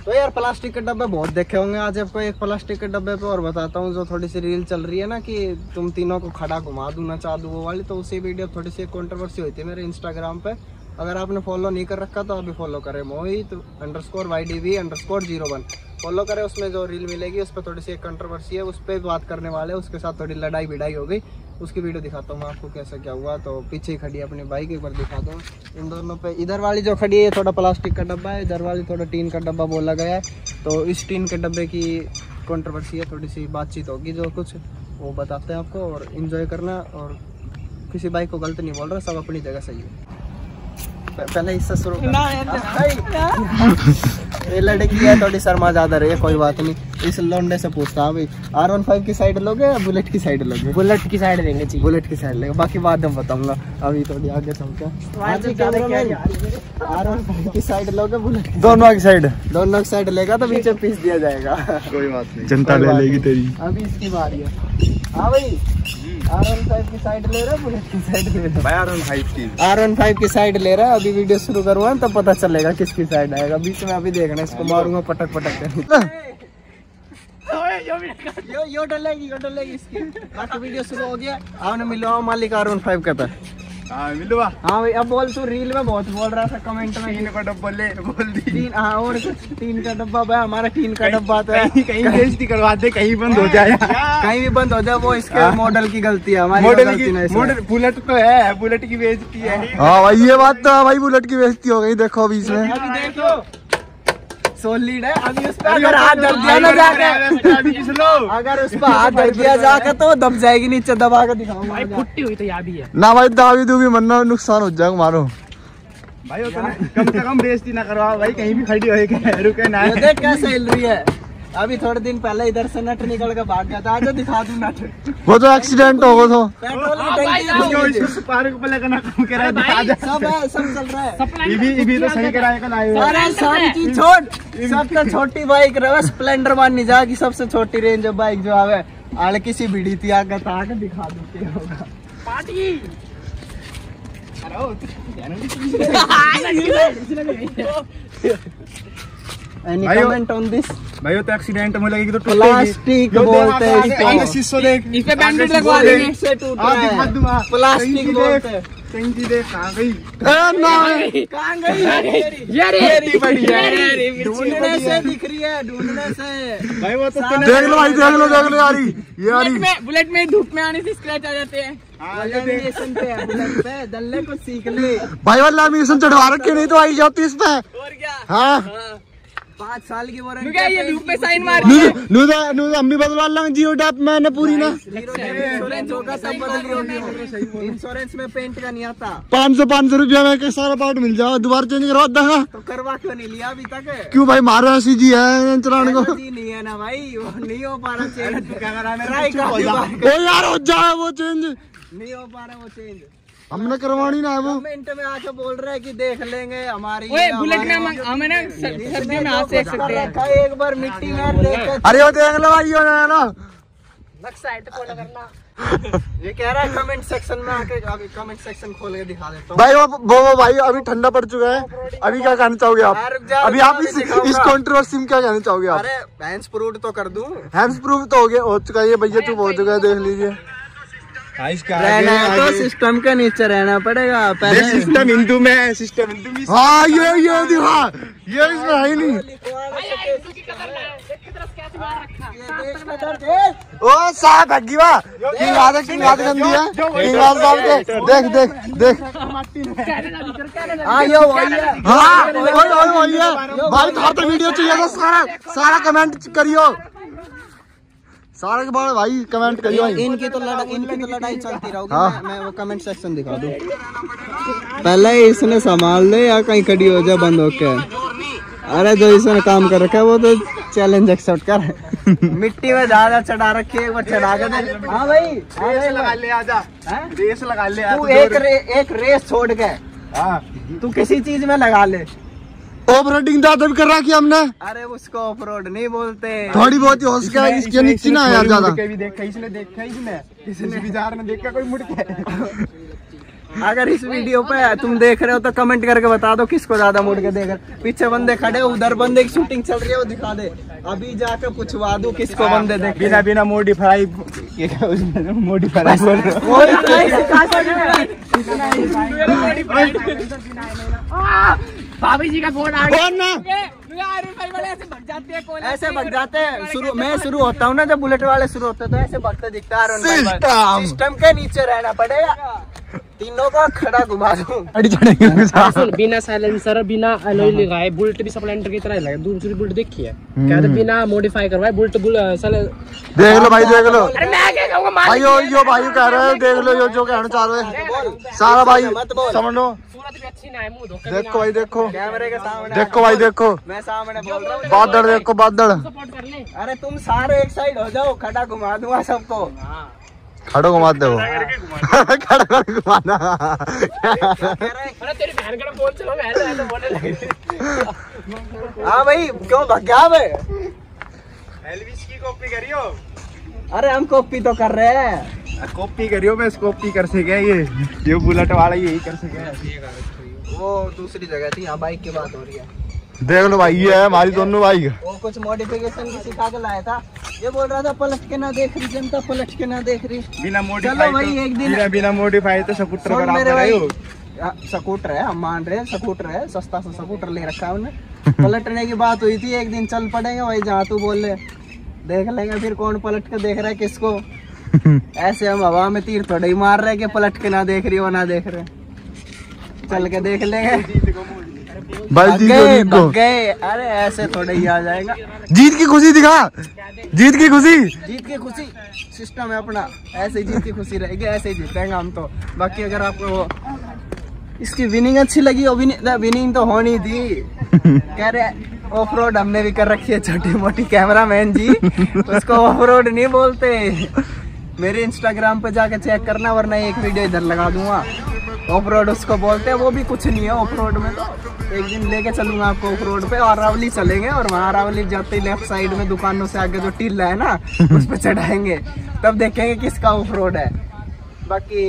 तो यार प्लास्टिक के डब्बे बहुत देखे होंगे आज। आपको एक प्लास्टिक के डब्बे पे और बताता हूँ, जो थोड़ी सी रील चल रही है ना कि तुम तीनों को खड़ा घुमा दूँ ना चाह दूँ, वो वाली तो उसी वीडियो थोड़ी सी कंट्रोवर्सी हुई थी मेरे इंस्टाग्राम पे। अगर आपने फॉलो नहीं कर रखा तो अभी फॉलो करें। Mohit underscore Y D V underscore zero one follow करें, उसमें जो रील मिलेगी, उस पर थोड़ी सी एक कंट्रोवर्सी है, उस पर बात करने वाले उसके साथ थोड़ी लड़ाई भिड़ाई हो गई। उसकी वीडियो दिखाता हूँ मैं आपको कैसा क्या हुआ। तो पीछे खड़ी है अपनी बाइक एक बार दिखा दो इन दोनों पे इधर वाली जो खड़ी है ये थोड़ा प्लास्टिक का डब्बा है इधर वाली थोड़ा टीन का डब्बा बोला गया है। तो इस टीन के डब्बे की कंट्रोवर्सी है थोड़ी सी बातचीत होगी जो कुछ वो बताते हैं आपको और इन्जॉय करना और किसी बाइक को गलत नहीं बोल रहा सब अपनी जगह सही है। पहले इससे शुरू। ये लड़की है थोड़ी शर्मा ज़्यादा रही है कोई बात नहीं। इस लोंडे से पूछता हूँ आर वन फाइव की साइड लोगे या बुलेट की साइड लोगे? बुलेट की साइड देंगे जी। बुलेट की साइड लेगा। बाकी बाद में बताऊँगा। अभी थोड़ी आगे चलते हाँ। हैं? आर वन फाइव की साइड लोगे बुलेट दोनों की साइड दोनों की साइड लेगा तो पीछे पीस दिया जाएगा। कोई बात नहीं। जनता ले लेगी तेरी। अभी इसकी बारी है। हाँ भाई आर वन फाइव की साइड ले रहा है बुलेट की साइड ले रहा भाई आर फाइव की। आर वन फाइव की साइड ले रहा है अभी वीडियो शुरू करूँगा तब पता चलेगा किसकी साइड आएगा। बीच में अभी देखना इसको मारूँगा पटक पटक कर यो यो डलेगी यो डलेगी इसकी। बाकी वीडियो शुरू हो गया। आपने मिलो मालिक आर फाइव का था हाँ मिलवा हाँ भाई अब बोल तू रील में बहुत बोल रहा था कमेंट में। तीन का डब्बा ले बोल दी। तीन हाँ और तीन का डब्बा भाई हमारा तीन का डब्बा तो कहीं कहीं बेइज्जती करवा दे कहीं बंद हो जाए। कहीं भी बंद हो जाए वो इसके मॉडल की गलती है हमारी मॉडल की मॉडल बुलेट तो है बुलेट की बेइज्जती है। हाँ। भाई ये बात तो भाई बुलेट की बेइज्जती हो गई देखो अभी देखो। सोलिड है अभी उस पर अगर हाथ धर दिया ना जाकर अगर उस पर हाथ धर दिया जाकर तो दब जाएगी नीचे दबा कर दिखाऊँगा भाई फुट्टी हुई तो यहाँ भी है। ना भाई दावी दूबी मरना नुकसान हो जाएगा मारो। भाई तो कम से कम बेइज्जती ना करवाओ भाई कहीं भी खड़ी होगी रुके ना। देख कैसे हिल रही है। अभी थोड़े दिन पहले इधर से नट निकल के भाग गया था। आज दिखा दूँ नट। वो तो एक्सीडेंट हो गया तो पेट्रोल की टंकी है कम करा दिखा दे। सब है सब चल रहा है। ये भी ये भी तो सही हैं। सारा सारी चीज़ छोड़ सबसे छोटी बाइक रहे स्प्लेंडर मान नहीं जा की सबसे छोटी रेंज ऑफ़ बाइक जो आवे। आले किसी भिड़ी थी आगे तो आगे दिखा दो क्या होगा। पार्टी। एनी भाई, कमेंट ऑन दिस भाई वो तो एक्सीडेंट में लगेगी तो प्लास्टिक बोलते हैं इसको। आगे शीशो देख। इस पे बैंडेड लगवा देंगे। देख। से टूट हाँ, रहा दिखा दूँगा। प्लास्टिक बोलते हैं। टंकी देख कहाँ गई। ए, ना कहाँ गई ये रे बड़ी बड़ी है। ढूँढने से दिख रही है ढूँढने से। भाई वो तो देख लो भाई देख लो देख लो यारी। ये यारी। बुलेट में बुलेट में धूप में आने से स्क्रैच आ जाते हैं। हाँ, ये देख। Validation पे पे। दल्ले को सीख ले। भाई वाला मिशन चढ़वा रखे नहीं तो आई जाती इस पे। और क्या? हाँ। पाँच साल की वारंटी ये धूप में साइन मार नू नू नू अम्मी बदलवा लेंगे जियो टैप मैंने पूरी ना। इंश्योरेंस होगा तब बदली होगी इंश्योरेंस में पेंट का नहीं आता। पाँच सौ पाँच सौ रुपया में सारा पार्ट मिल जाओ दोबारा चेंज करवा देगा तो करवा क्यों नहीं लिया अभी तक? क्यों भाई मारे ऐसी जी है चलाने को। जी नहीं है ना भाई वो नहीं हो पा रहा चेंज कैमरा में ट्राई चुप हो जा। ओ यार हो जाए वो चेंज नहीं हो पा रहा वो चेंज हमने करवानी ना है वो। कमेंट में आके बोल रहे हैं कि देख लेंगे हमारी ओए बुलेट में हमें ना सर- सर्दियों में हाथ सेक सकते हैं रखा है, एक बार मिट्टी में देख अरे वो देख लो भाई ना ना। नक्शा है तो फॉलो करना। ये कह रहा है कमेंट सेक्शन में आके अभी कमेंट सेक्शन खोल के दिखा देता हूँ। भाई वो वो वो भाई अभी ठंडा पड़ चुका है। अभी क्या कहना चाहोगे आप? अभी आप इस इस कंट्रोवर्सी में क्या कहना चाहोगे आप? अरे हैंड्स प्रूव तो कर दूँ। हैंड्स प्रूफ तो हो गया हो चुका है ये भैया चुप हो चुका है देख लीजिए। रहना है तो सिस्टम के नीचे रहना पड़ेगा पहले सिस्टम हिंदू में है सिस्टम हिंदू में। हाँ ये ये दिखा ये इसमें है नहीं। ओ साहब किंग आदे किंग आदे गंदी है? किंग आदे साहब के देख देख देख। हाँ ये वही है। हाँ वही वही वही है। भाई थार तो वीडियो चाहिए था सारा सारा कमेंट करियो। सारे के बाद भाई कमेंट करियो। भाई इनकी तो लड़ाई इनकी तो लड़ाई चलती रहोगी। हाँ। मैं, मैं वो कमेंट सेक्शन दिखा दूँ। पहले इसने संभाल ले या कहीं खड़ी हो जाए बंद होके। अरे जो इसने काम कर रखा है वो तो चैलेंज एक्सेप्ट कर। मिट्टी में ज़्यादा चढ़ा रखी है एक बार चढ़ा के दे हाँ भाई हाँ रेस लगा ले आजा। रेस लगा ले तू एक एक रेस छोड़ के। हाँ। तू किसी चीज़ में लगा ले। ऑफ़ रोडिंग ज़्यादा भी कर रखी हमने अरे उसको ऑफ़ रोड नहीं बोलते थोड़ी बहुत ही हो सके इसके नीचे ना यार ज़्यादा के भी देखा इसने देखा इसने किसी ने बाज़ार में देखा कोई मुड़ के अगर इस वीडियो पे तुम देख रहे हो तो कमेंट करके बता दो किसको ज़्यादा मुड़ के देख रहे पीछे बंदे खड़े उधर बंदे की शूटिंग चल रही है वो दिखा दे अभी जाके पूछवा दू किसको बंदे देख बिना बिना मोडिफाई मोडिफाई बोल रहे हो भाभी जी का फ़ोन आ गया। ना। ऐसे भग जाते हैं ऐसे भग जाते हैं। शुरू मैं शुरू होता हूँ ना जब बुलेट वाले शुरू होते हैं तो ऐसे भगते दिखता है System. सिस्टम। के नीचे रहना पड़ेगा। तीनों का खड़ा घुमा दूँ। अड़ी चढ़ेंगे सुन बिना साइलेंसर बिना एलॉय लगाए बुलेट भी स्प्लेंडर की तरह लगे। दूसरी बुलेट देखी है। कहते बिना मॉडिफाई करवाए बुलेट बुल देख लो भाई देख लो। भाई यो यो भाई कह रहे हैं देख लो यो जो कहना चाह रहे हैं। सारा भाई समझ लो। अच्छी है देखो भाई देखो। कैमरे के सामने देखो भाई देखो। मैं सामने बोल रहा हूँ। बादल देखो बादल। सपोर्ट कर ले अरे तुम सारे एक साइड हो जाओ खड़ा घुमा दूँगा सबको। खड़ो घुमा दो खड़ो कर घुमाना अरे तेरी बहन का फ़ोन चलो मैं ऐसे ऐसे बोलने लगे। हाँ भाई क्यों भग गया एलविस की कॉपी करियो। अरे हम कॉपी तो कर रहे हैं। कॉपी करियो बस कॉपी कर सके ये। ये बुलेट वाला यही कर सके। वो दूसरी जगह थी यहाँ बाइक की बात हो रही है। देख लो भाई ये है हमारी दोनों बाइक वो कुछ मॉडिफिकेशन की सिखा के लाया था। ये बोल रहा था पलट के ना देख रही जनता पलट के ना देख रही। बिना चलो मोडिफाई भाई, एक दिन- बिना बिना मोडिफाई तो स्कूटर भाई। हाँ, स्कूटर है हम मान रहे हैं स्कूटर है सस्ता सा स्कूटर ले रखा है उन्हें पलटने की बात हुई थी एक दिन चल पड़ेगा भाई जहाँ तू बोल। ले देख लेंगे फिर कौन पलट के देख रहा है किसको। ऐसे हम हवा में तीर थोड़े ही मार रहे हैं कि पलट के ना देख रही हो ना देख रहे। चल के देख लेंगे। गए अरे ऐसे थोड़े ही आ जाएगा। जीत की खुशी दिखा। जीत की खुशी। जीत की खुशी। सिस्टम है अपना। ऐसे जीत की खुशी रहेगी ऐसे ही जीतेंगे हम तो। बाकी अगर आपको इसकी विनिंग अच्छी लगी हो विनिंग तो होनी थी। कह रहे ऑफ़ रोड हमने भी कर रखी है छोटी मोटी कैमरा मैन जी। उसको ऑफ़ रोड नहीं बोलते। मेरे इंस्टाग्राम पे जाके चेक करना वरना एक वीडियो इधर लगा दूँगा। ऑफ़ रोड उसको बोलते हैं वो भी कुछ नहीं है ऑफ़ रोड में तो। एक दिन लेके चलूँगा आपको ऑफ़ रोड पे और रावली चलेंगे और वहाँ रावली जाते ही लेफ़्ट साइड में दुकानों से आगे जो टीला है ना उस पर चढ़ाएँगे। तब देखेंगे किसका ऑफ़ रोड है। बाकी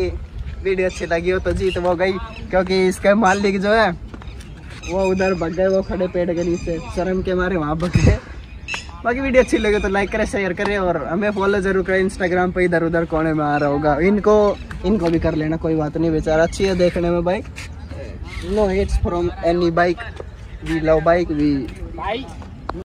वीडियो अच्छी लगी हो तो जीत वो गई, क्योंकि इसके मालिक जो है, वो उधर भग गए, वो खड़े पेड़ के नीचे। शर्म के मारे वहाँ भग गए। बाकी वीडियो अच्छी लगे तो लाइक करें शेयर करें और हमें फॉलो ज़रूर करें। इंस्टाग्राम पे इधर उधर कोने में आ रहा होगा। इनको इनको भी कर लेना, कोई बात नहीं बेचारा। अच्छी है देखने में bike no it's from any bike we love bike we भाई